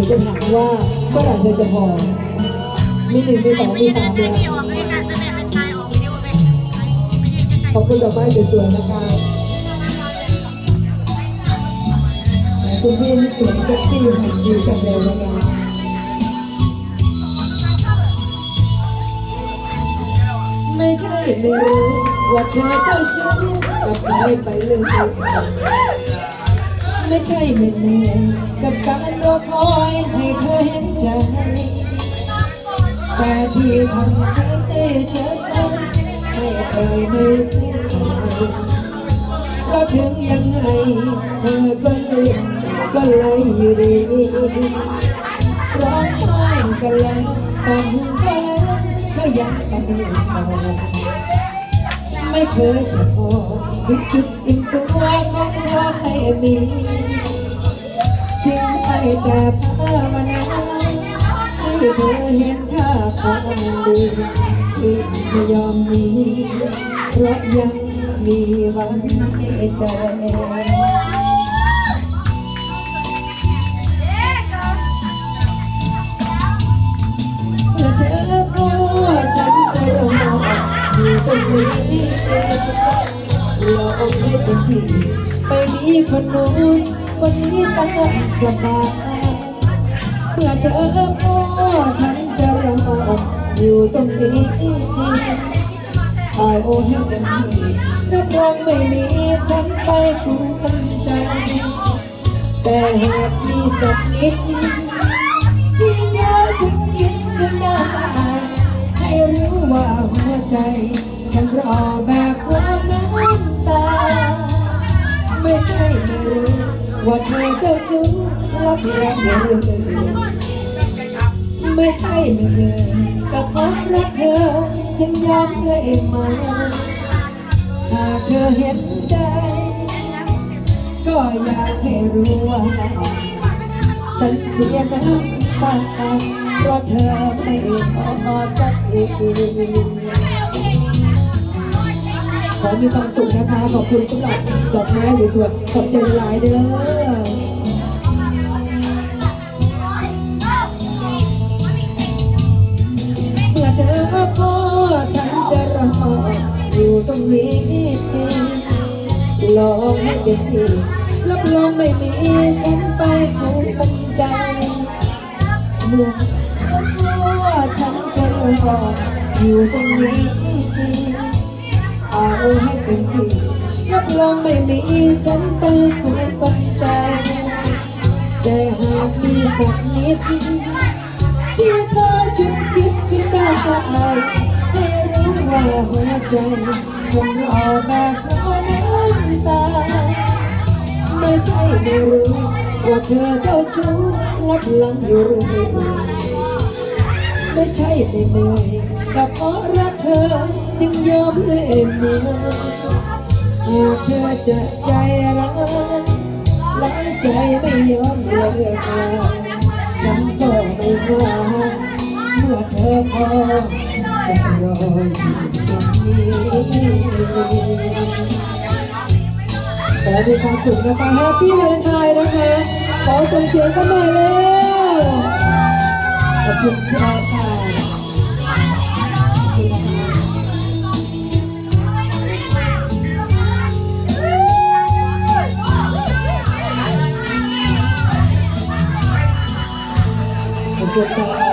ดี๋ยวจะถามว่าเมื่อไหร่เธอจะพอ มีหนึ่งมีสองมีสามแล้วขอบคุณดอกไม้สวยๆนะคะคุณพี่นี่สวยเซ็กซี่หุ่นดีจังเลยนะคะไม่ใช่ไม่รู้ว่าเธอเจ้าชู้กับใครไปเลย ไม่ใช่ไม่เหนื่อยกับกาะถึงยังไงเธอก็เลยก็เลยอยู่ดีร้องไห้กันแล้วต่างก็แล้วก็ยังไปต่อไม่เคยจะพอทุกจุดอิ่มตัวของเธอให้มีจึงให้แต่ภาวนาให้เธอเห็น ค่าความดีที่ไม่ยอมหนีเพราะยังมีหวังให้ใจเมื่อเธอพูดฉันจะรออยู่ตรงนี้รอให้เต็มที่ไปมีคนนู้นคนนี้ตามสบายเมื่อเธอพูดฉัน จะรออยู่ตรงนี้อาโอให้เต็มที่รับรองไม่มีฉันไปกุมใจ แต่หากมีสักนิดที่เธอจะคิดขึ้นได้ให้รู้ว่าหัวใจ ฉันรอแบบรอน้ำตา ไม่ใช่ไม่รู้ว่าเธอเจ้าชู้รับรักไม่รู้ ไม่ใช่ไม่เหนื่อยก็เพราะรักเธอจึงยอมเธอมาหากเธอเห็นใจ ก็อยากให้รู้ว่า ฉันเสียน้ำตาเพราะเธอไม่พอสักทีขอมีความสุขนะคะ ขอบคุณสำหรับดอกไม้สวยๆขอบใจหลายเด้อ ตรงนี้ลองให้เต็มที่รับรองไม่มีฉันไปผูกพันใจเมื่อว่าฉันจะรออยู่ตรงนี้เอาให้เต็มที่รับรองไม่มีฉันไปผูกพันใจ แต่หากมีสักนิดที่เธอจุดคิดขึ้นได้ให้รู้ ว่าหัวใจฉันรอแบบเพราะน้ำตาไม่ใช่ไม่รู้ว่าเธอเจ้าชู้รับหลังอยู่รื่อยไม่ใช่ไม่เหนื่อยก็เพราะรักเธอจึงยอมเล่นเมื่อหากเธอจะใจร้ายหลายใจไม่ยอมเลิกลาฉันก็ไม่ว่าเมื่อเธอพอ ขอมีความสุขนะคะ Happy Valentine นะคะ ขอส่งเสียงกันหน่อยเร็วขอบคุณค่ะขอบคุณค่ะ